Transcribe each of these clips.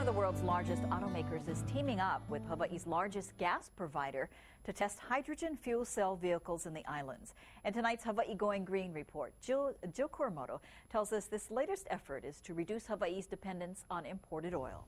one of the world's largest automakers is teaming up with Hawaii's largest gas provider to test hydrogen fuel cell vehicles in the islands. In tonight's Hawaii Going Green report, Jill, Jill tells us this latest effort is to reduce Hawaii's dependence on imported oil.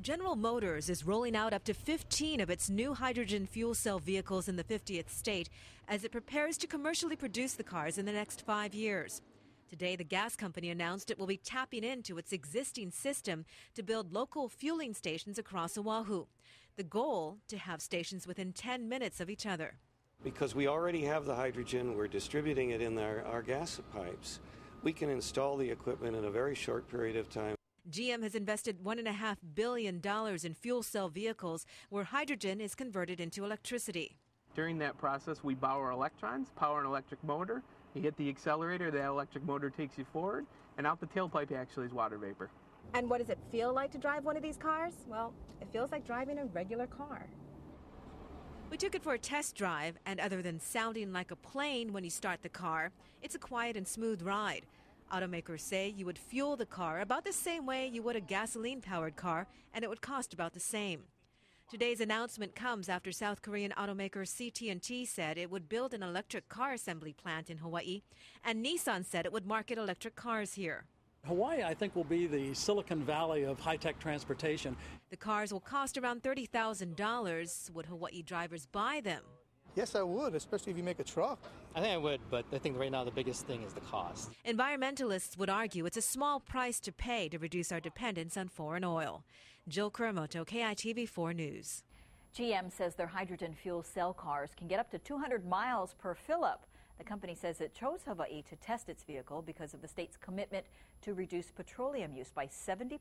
General Motors is rolling out up to 15 of its new hydrogen fuel cell vehicles in the 50th state as it prepares to commercially produce the cars in the next five years. Today, the gas company announced it will be tapping into its existing system to build local fueling stations across Oahu. The goal to have stations within 10 minutes of each other. Because we already have the hydrogen, we're distributing it in our, our gas pipes. We can install the equipment in a very short period of time. GM has invested $1.5 billion in fuel cell vehicles where hydrogen is converted into electricity. During that process, we power electrons, power an electric motor, you hit the accelerator, that electric motor takes you forward, and out the tailpipe actually is water vapor. And what does it feel like to drive one of these cars? Well, it feels like driving a regular car. We took it for a test drive, and other than sounding like a plane when you start the car, it's a quiet and smooth ride. Automakers say you would fuel the car about the same way you would a gasoline powered car, and it would cost about the same. Today's announcement comes after South Korean automaker CT&T said it would build an electric car assembly plant in Hawaii, and Nissan said it would market electric cars here. Hawaii, I think, will be the Silicon Valley of high tech transportation. The cars will cost around $30,000. Would Hawaii drivers buy them? Yes, I would, especially if you make a truck. I think I would, but I think right now the biggest thing is the cost. Environmentalists would argue it's a small price to pay to reduce our dependence on foreign oil. Jill Kuramoto, KITV4 News. GM says their hydrogen fuel cell cars can get up to 200 miles per fill up. The company says it chose Hawaii to test its vehicle because of the state's commitment to reduce petroleum use by 70%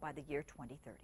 by the year 2030.